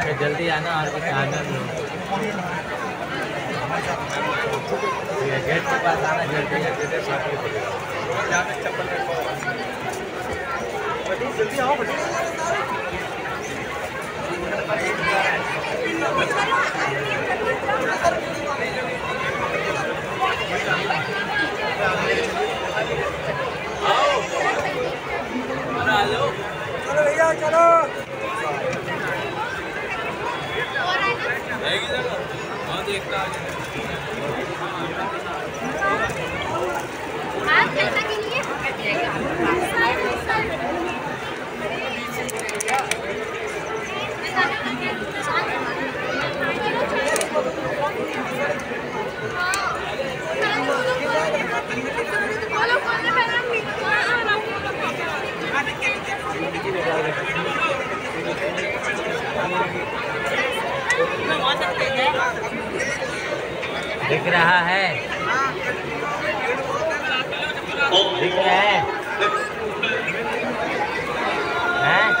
अरे जल्दी आना और कुछ आना नहीं गेट के पास आना जल्दी जल्दी आओ बटी चलो आप दिख रहा है। दिख रहा है। हैं?